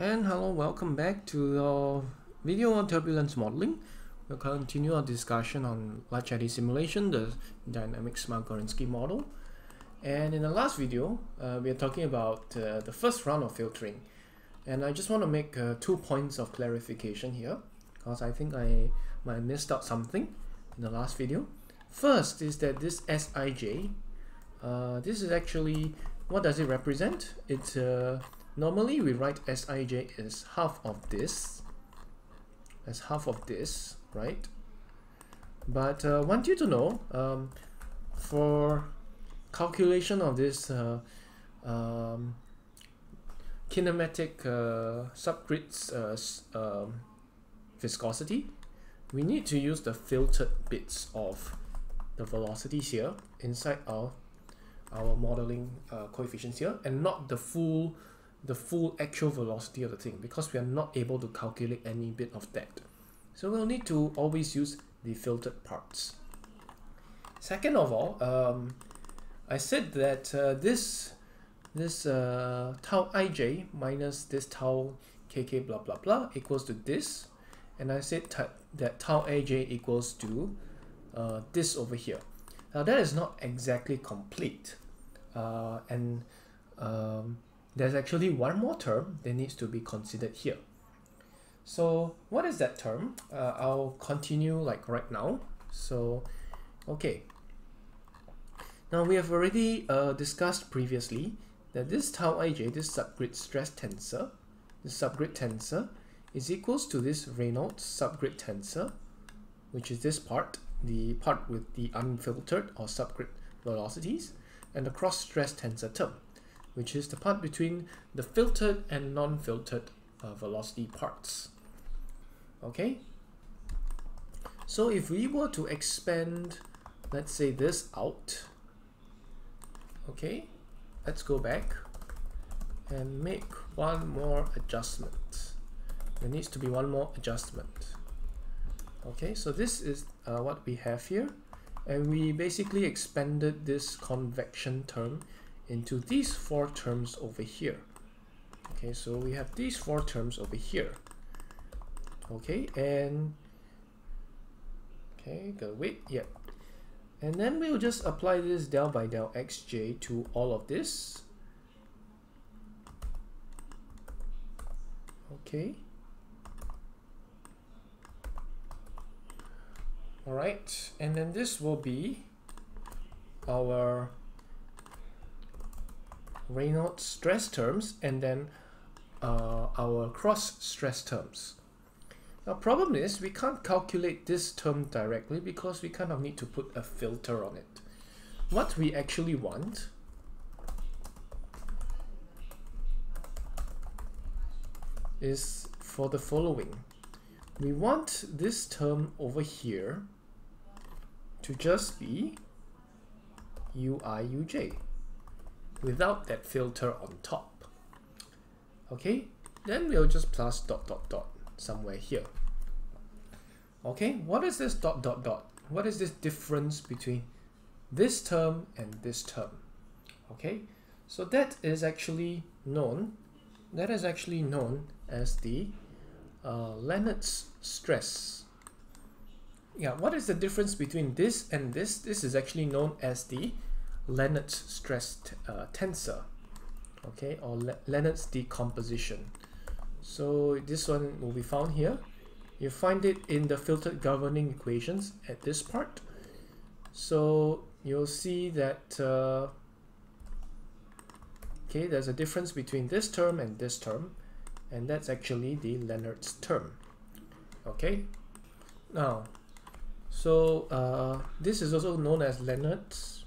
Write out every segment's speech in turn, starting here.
And hello, welcome back to your video on turbulence modeling. We'll continue our discussion on large eddy simulation, the dynamic Smagorinsky model. And in the last video, uh, we are talking about uh, the first round of filtering. And I just want to make uh, two points of clarification here, because I think I might missed out something in the last video. First is that this Sij, uh, this is actually, what does it represent? It's uh, Normally we write Sij as half of this, as half of this, right? But uh, want you to know, um, for calculation of this uh, um, kinematic uh, subgrid's uh, um, viscosity, we need to use the filtered bits of the velocities here inside our our modeling uh, coefficients here and not the full the full actual velocity of the thing because we are not able to calculate any bit of that. So we'll need to always use the filtered parts. Second of all, um, I said that uh, this this uh, tau ij minus this tau kk blah blah blah equals to this and I said that tau ij equals to uh, this over here. Now that is not exactly complete uh, and um, there's actually one more term that needs to be considered here. So what is that term? Uh, I'll continue like right now. So, okay. Now we have already uh, discussed previously that this tau ij, this subgrid stress tensor, the subgrid tensor is equals to this Reynolds subgrid tensor, which is this part, the part with the unfiltered or subgrid velocities, and the cross stress tensor term which is the part between the filtered and non-filtered uh, velocity parts. Okay, so if we were to expand, let's say this out, okay, let's go back and make one more adjustment. There needs to be one more adjustment. Okay, so this is uh, what we have here. And we basically expanded this convection term into these four terms over here. Okay, so we have these four terms over here. Okay, and okay, gotta wait, yeah. And then we'll just apply this del by del xj to all of this. Okay. All right, and then this will be our Reynolds stress terms and then uh, our cross stress terms. Now problem is we can't calculate this term directly because we kind of need to put a filter on it. What we actually want is for the following. We want this term over here to just be ui uj without that filter on top. Okay, then we'll just plus dot dot dot somewhere here. Okay, what is this dot dot dot? What is this difference between this term and this term? Okay, so that is actually known, that is actually known as the uh, Leonard's stress. Yeah, what is the difference between this and this? This is actually known as the Leonard's stress uh, tensor, okay, or Le Leonard's decomposition. So this one will be found here. You find it in the filtered governing equations at this part. So you'll see that uh, okay, there's a difference between this term and this term, and that's actually the Leonard's term. Okay, now, so uh, this is also known as Leonard's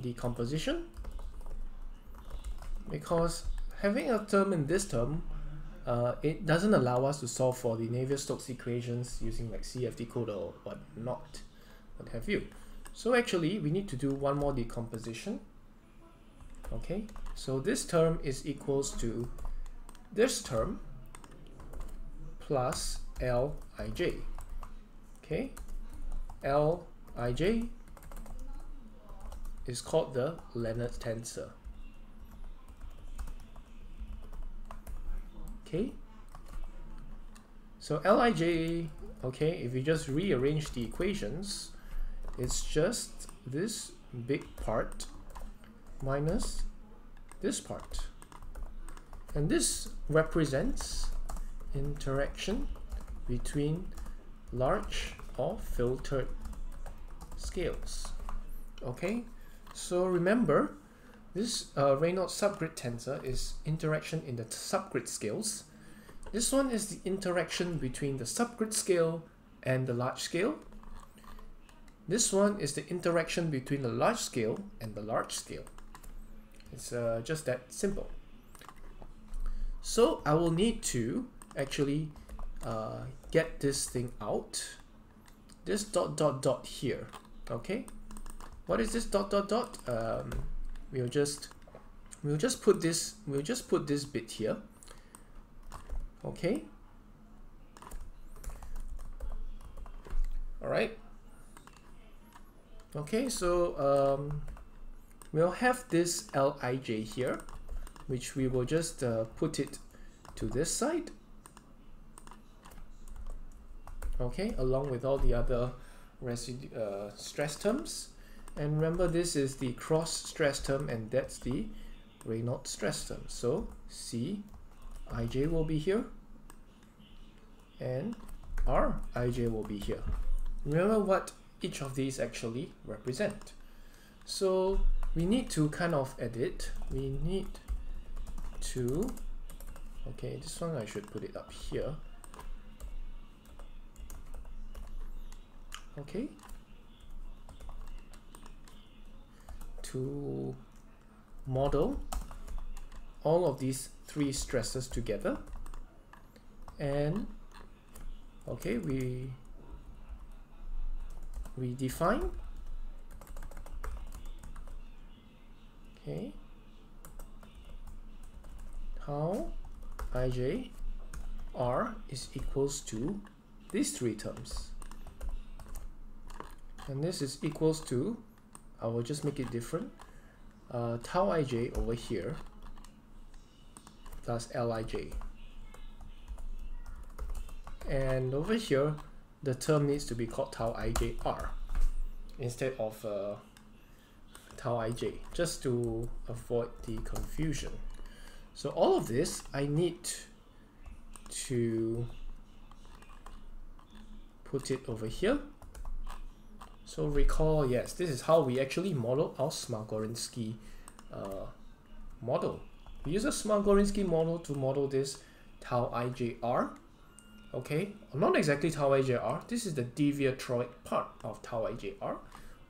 decomposition because having a term in this term uh, it doesn't allow us to solve for the Navier-Stokes equations using like CFD code or whatnot, what have you. So actually, we need to do one more decomposition. Okay, so this term is equals to this term plus Lij. Okay, Lij is called the Leonard tensor. okay. So Lij okay if you just rearrange the equations it's just this big part minus this part. And this represents interaction between large or filtered scales. Okay so remember this uh, Reynolds subgrid tensor is interaction in the subgrid scales. This one is the interaction between the subgrid scale and the large scale. This one is the interaction between the large scale and the large scale. It's uh, just that simple. So I will need to actually uh, get this thing out. This dot dot dot here okay what is this dot dot dot? Um, we'll just we'll just put this we'll just put this bit here. Okay. All right okay so um, we'll have this Lij here which we will just uh, put it to this side. Okay along with all the other residue uh, stress terms and remember this is the cross stress term and that's the Reynolds stress term. So C ij will be here and R ij will be here. Remember what each of these actually represent. So we need to kind of edit. We need to okay this one I should put it up here. Okay to model all of these three stresses together. And okay we we define. Okay. Tau ij r is equals to these three terms. And this is equals to I will just make it different. Uh, tau ij over here. Plus lij and over here the term needs to be called tau ijr instead of uh, tau ij just to avoid the confusion. So all of this I need to put it over here so recall, yes, this is how we actually model our Smagorinsky uh, model. We use a Smagorinsky model to model this tau ijr. Okay, not exactly tau ijr. This is the deviatroid part of tau ijr.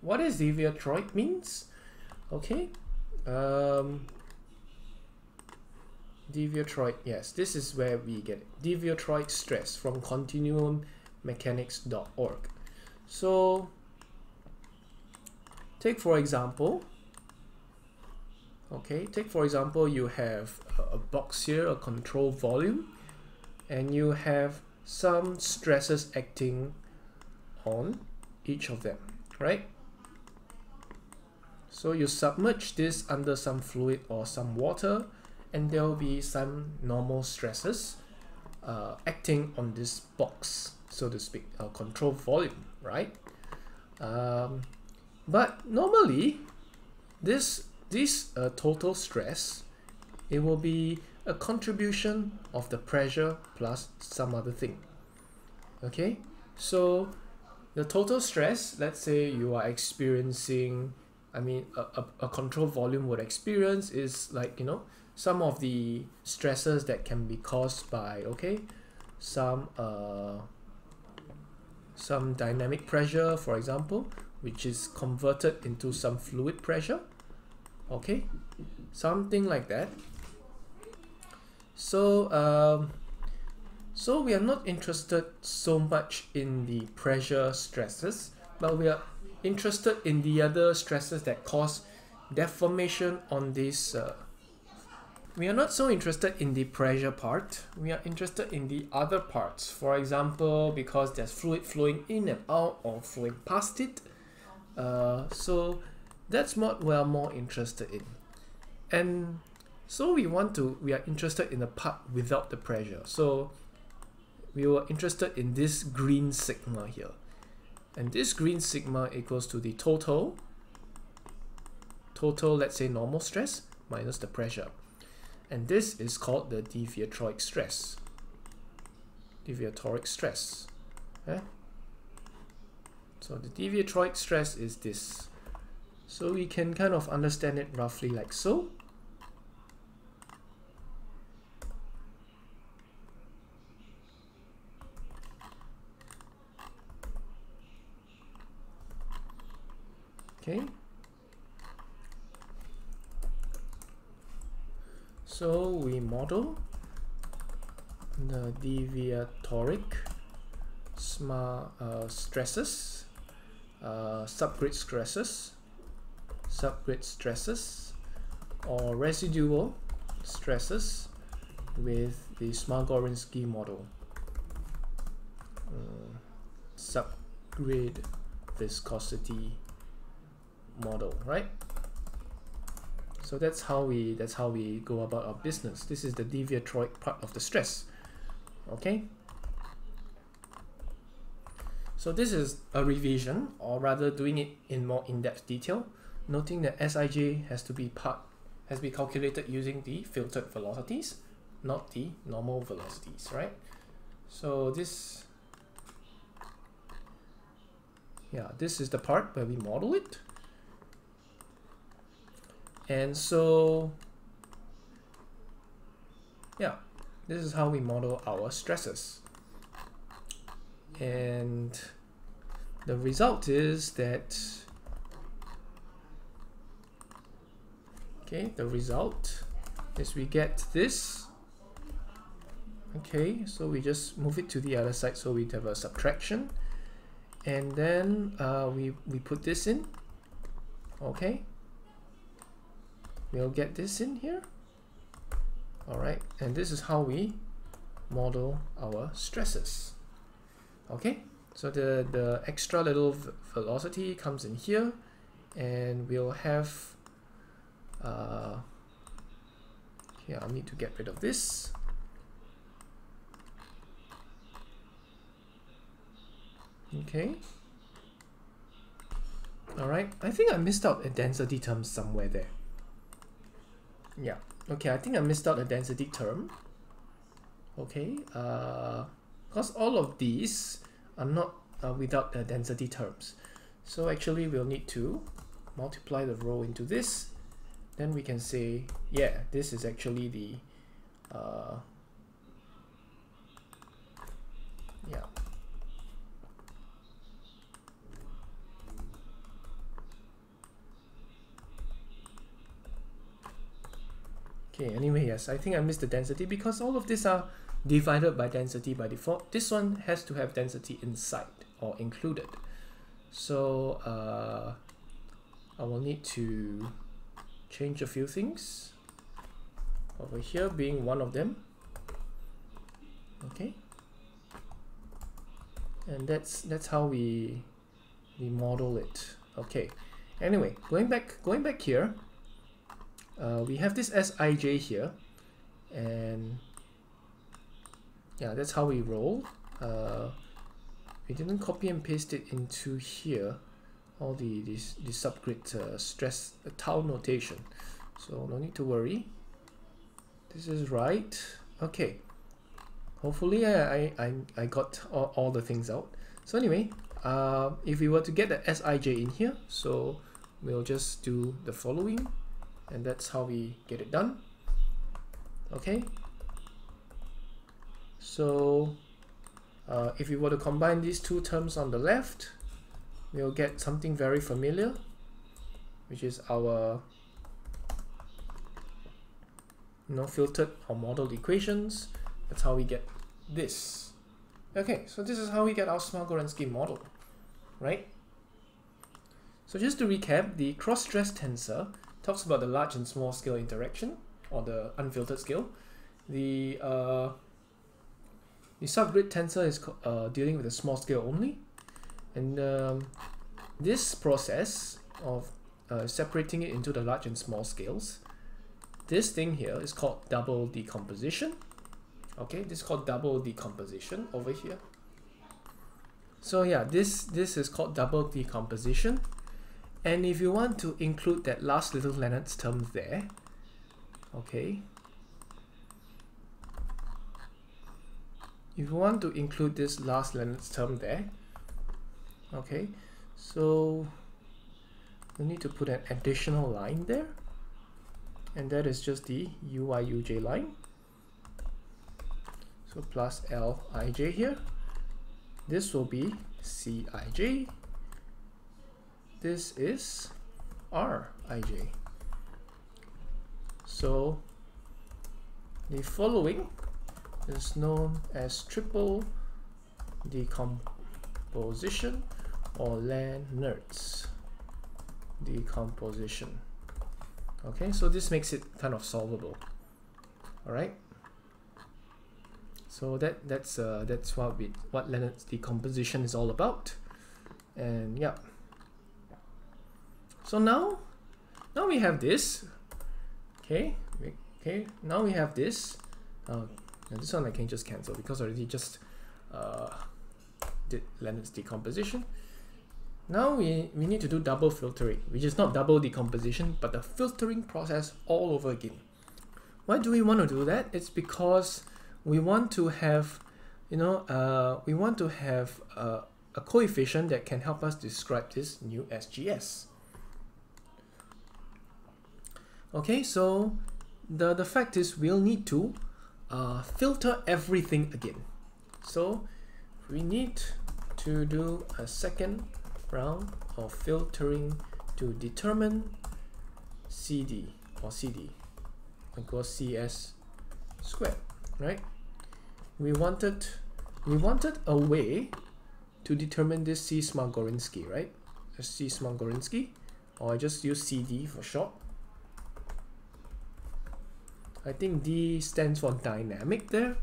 What does deviatroid means? Okay, um, deviatroid. Yes, this is where we get deviatroid stress from continuummechanics.org. So Take for example, okay, take for example, you have a box here, a control volume, and you have some stresses acting on each of them, right? So you submerge this under some fluid or some water, and there will be some normal stresses uh, acting on this box, so to speak, a control volume, right? Um, but normally, this this uh, total stress, it will be a contribution of the pressure plus some other thing. Okay, so the total stress, let's say you are experiencing, I mean, a, a, a control volume would experience is like, you know, some of the stresses that can be caused by, okay, some, uh, some dynamic pressure, for example, which is converted into some fluid pressure okay? Something like that. So um, so we are not interested so much in the pressure stresses but we are interested in the other stresses that cause deformation on this uh, we are not so interested in the pressure part. We are interested in the other parts. For example because there's fluid flowing in and out or flowing past it uh, so that's what we're more interested in. And So we want to, we are interested in the part without the pressure. So we were interested in this green sigma here. And this green sigma equals to the total, total, let's say normal stress minus the pressure. And this is called the deviatoric stress. Deviatoric stress. Okay? So the deviatoric stress is this. So we can kind of understand it roughly like so. Okay. So we model the deviatoric uh, stresses, uh, subgrid stresses, subgrid stresses, or residual stresses with the Smagorinsky model. Uh, subgrid viscosity model, right? So that's how we that's how we go about our business. This is the deviatoric part of the stress. Okay. So this is a revision, or rather doing it in more in-depth detail, noting that Sij has to be part has to be calculated using the filtered velocities, not the normal velocities, right? So this yeah, this is the part where we model it. And so, yeah, this is how we model our stresses. And the result is that, okay, the result is we get this. Okay, so we just move it to the other side so we have a subtraction. And then uh, we, we put this in. Okay, we'll get this in here all right and this is how we model our stresses okay so the the extra little velocity comes in here and we'll have uh, here I need to get rid of this okay all right I think I missed out a density term somewhere there yeah. Okay, I think I missed out a density term. Okay, uh, because all of these are not uh, without the density terms. So actually we'll need to multiply the rho into this. Then we can say, yeah, this is actually the, uh, yeah, Okay, anyway, yes, I think I missed the density because all of these are divided by density by default. This one has to have density inside or included. So uh, I will need to change a few things. Over here being one of them. Okay. And that's that's how we we model it. Okay. Anyway, going back going back here, uh, we have this Sij here and yeah that's how we roll. Uh, we didn't copy and paste it into here all the this the subgrid uh, stress uh, tau notation. So no need to worry. This is right. Okay. Hopefully I, I, I got all, all the things out. So anyway uh, if we were to get the Sij in here so we'll just do the following and that's how we get it done. Okay so uh, if we were to combine these two terms on the left we'll get something very familiar which is our you know filtered or modeled equations. That's how we get this. Okay so this is how we get our Smagorinsky model right? So just to recap the cross stress tensor talks about the large and small scale interaction or the unfiltered scale. The uh, the subgrid tensor is uh, dealing with the small scale only, and um, this process of uh, separating it into the large and small scales, this thing here is called double decomposition. Okay, this is called double decomposition over here. So yeah, this, this is called double decomposition. And if you want to include that last little Leonard's term there, okay, if you want to include this last term there, okay, so we need to put an additional line there and that is just the UIUJ line. So plus LIJ here. This will be CIJ this is RIJ so the following is known as triple decomposition or Leonard's decomposition. Okay so this makes it kind of solvable. All right so that that's uh, that's what we what Leonard's decomposition is all about. And yeah. So now now we have this. Okay okay now we have this. Uh, this one I can just cancel because I already just uh, did Leonard's decomposition now we, we need to do double filtering, which is not double decomposition, but the filtering process all over again. Why do we want to do that? It's because we want to have, you know, uh, we want to have uh, a coefficient that can help us describe this new SGS. Okay, so the, the fact is we'll need to uh, filter everything again. So we need to do a second round of filtering to determine CD or CD equals CS squared, right? We wanted we wanted a way to determine this C Smagorinsky, right? C Smagorinsky, or I just use CD for short. I think D stands for dynamic there.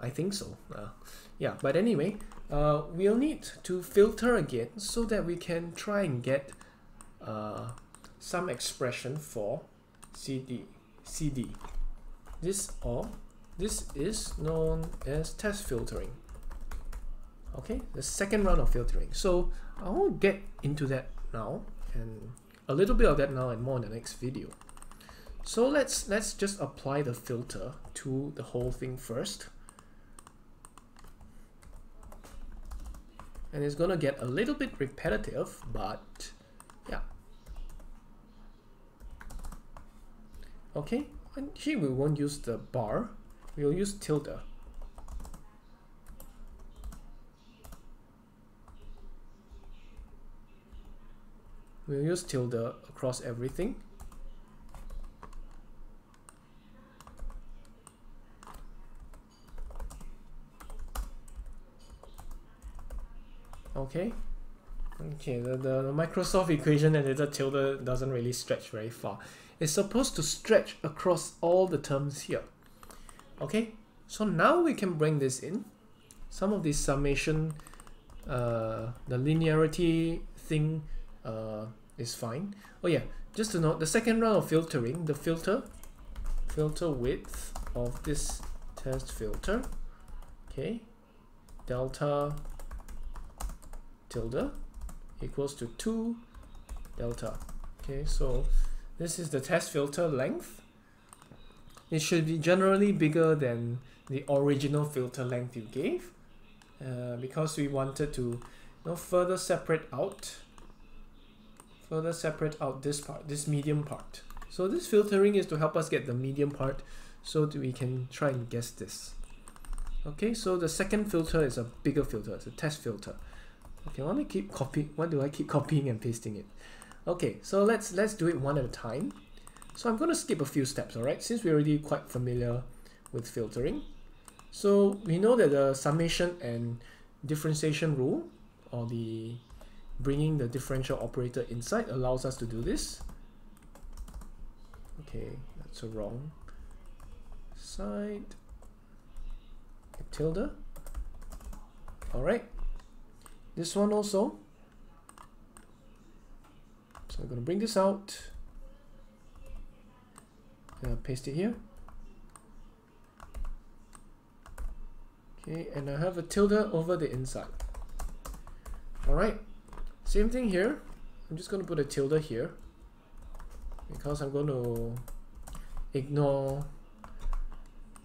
I think so. Uh, yeah, but anyway, uh, we'll need to filter again so that we can try and get uh, some expression for CD. CD. This or this is known as test filtering. Okay, the second round of filtering. So I will get into that now and a little bit of that now and more in the next video. So let's let's just apply the filter to the whole thing first. and it's gonna get a little bit repetitive but yeah. Okay and here we won't use the bar we'll use tilde. We'll use tilde across everything okay. Okay the, the, Microsoft equation and the tilde doesn't really stretch very far. It's supposed to stretch across all the terms here. Okay so now we can bring this in. Some of this summation uh, the linearity thing uh, is fine. Oh yeah just to note the second round of filtering the filter filter width of this test filter okay delta tilde equals to 2 delta. Okay, so this is the test filter length. It should be generally bigger than the original filter length you gave uh, because we wanted to you know, further separate out further separate out this part, this medium part. So this filtering is to help us get the medium part so that we can try and guess this. Okay, so the second filter is a bigger filter, it's a test filter. Okay, why do I keep copying? Why do I keep copying and pasting it? Okay, so let's let's do it one at a time. So I'm going to skip a few steps, all right? Since we're already quite familiar with filtering. So we know that the summation and differentiation rule, or the bringing the differential operator inside allows us to do this. Okay, that's a wrong side. Tilde. All right. This one also. So I'm going to bring this out. and I'll paste it here. Okay and I have a tilde over the inside. Alright same thing here. I'm just going to put a tilde here. Because I'm going to ignore.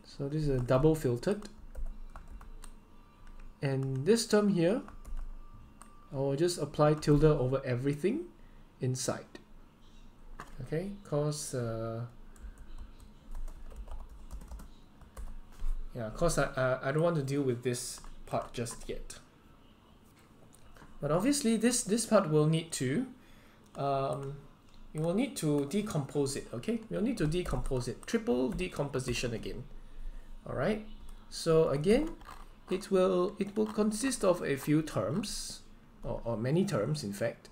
So this is a double filtered. And this term here Will just apply tilde over everything inside. Okay cause uh, yeah cause I, I, don't want to deal with this part just yet. But obviously this this part will need to um, you will need to decompose it okay? We'll need to decompose it. Triple decomposition again all right so again it will it will consist of a few terms or, or many terms in fact.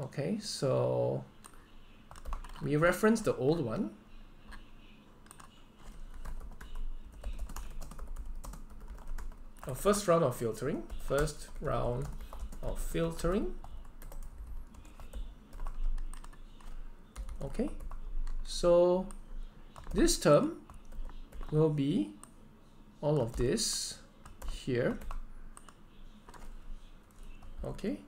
Okay so we reference the old one. Our first round of filtering. First round of filtering. Okay so this term will be all of this here okay.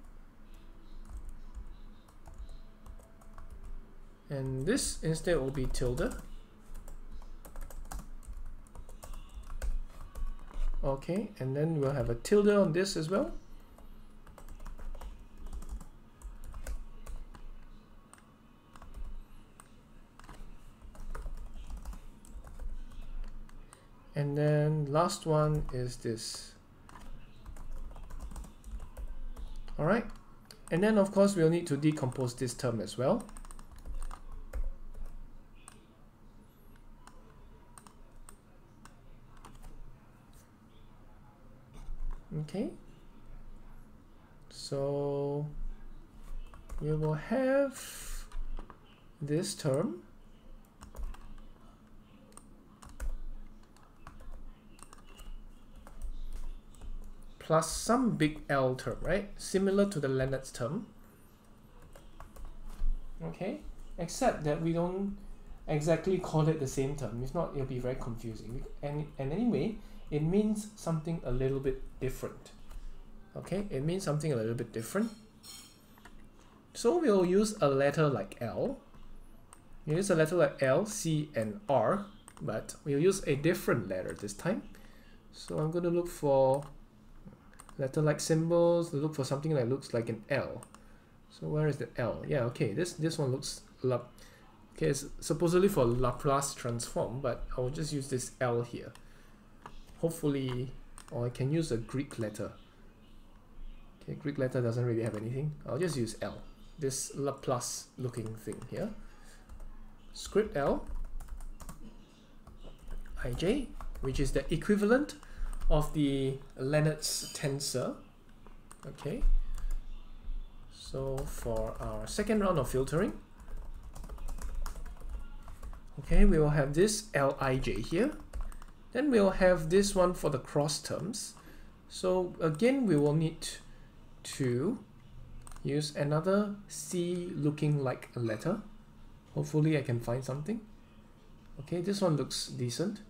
And this instead will be tilde. Okay and then we'll have a tilde on this as well. And then last one is this all right and then of course we'll need to decompose this term as well. Okay. So we will have this term plus some big L term, right? Similar to the Leonard's term. Okay, except that we don't exactly call it the same term. If not, it'll be very confusing. And, and anyway, it means something a little bit different. Okay, it means something a little bit different. So we'll use a letter like L. We'll use a letter like L, C, and R, but we'll use a different letter this time. So I'm going to look for letter-like symbols, look for something that looks like an L. So where is the L? Yeah, okay, this this one looks La okay, it's supposedly for Laplace transform, but I'll just use this L here. Hopefully, or I can use a Greek letter. Okay, Greek letter doesn't really have anything. I'll just use L. This Laplace looking thing here. Script L, ij, which is the equivalent of the Leonard's tensor. Okay. So for our second round of filtering, okay, we will have this Lij here. Then we'll have this one for the cross terms. So again, we will need to use another C looking like a letter. Hopefully I can find something. Okay, this one looks decent.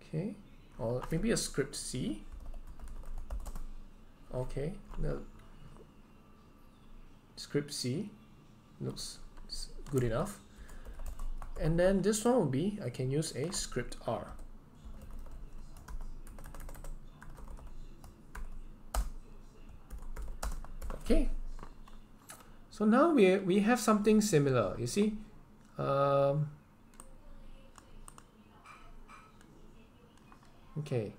Okay, or maybe a script C. Okay, the script C looks good enough. And then this one will be, I can use a script R. Okay. So now we, we have something similar, you see. Um, okay.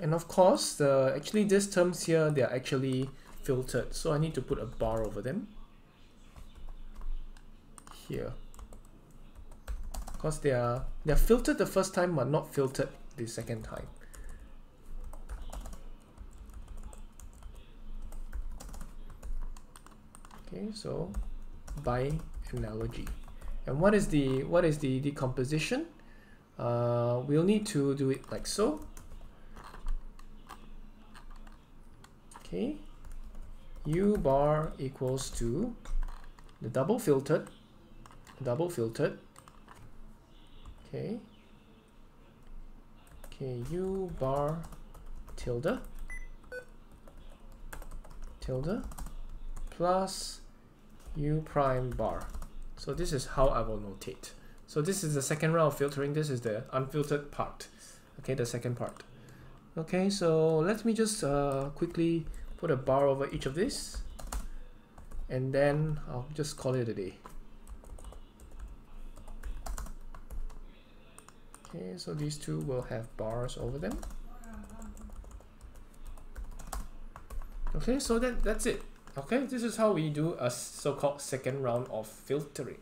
And of course the actually these terms here they are actually filtered. So I need to put a bar over them. Here. Because they are they are filtered the first time but not filtered the second time. Okay so by analogy. And what is the what is the decomposition uh, we'll need to do it like so. Okay. U bar equals to the double filtered double filtered. Okay. Okay u bar tilde. Tilde plus u prime bar. So this is how I will notate so this is the second round of filtering. This is the unfiltered part. Okay the second part. Okay so let me just uh, quickly put a bar over each of these and then I'll just call it a day. Okay so these two will have bars over them. Okay so that that's it. Okay this is how we do a so-called second round of filtering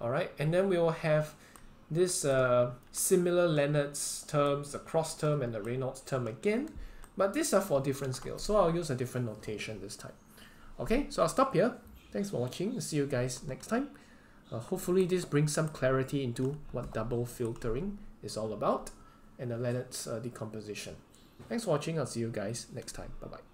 all right and then we will have this uh, similar Leonard's terms the cross term and the Reynolds term again but these are for different scales so I'll use a different notation this time. Okay so I'll stop here. Thanks for watching see you guys next time. Uh, hopefully this brings some clarity into what double filtering is all about and the Leonard's uh, decomposition. Thanks for watching I'll see you guys next time. Bye bye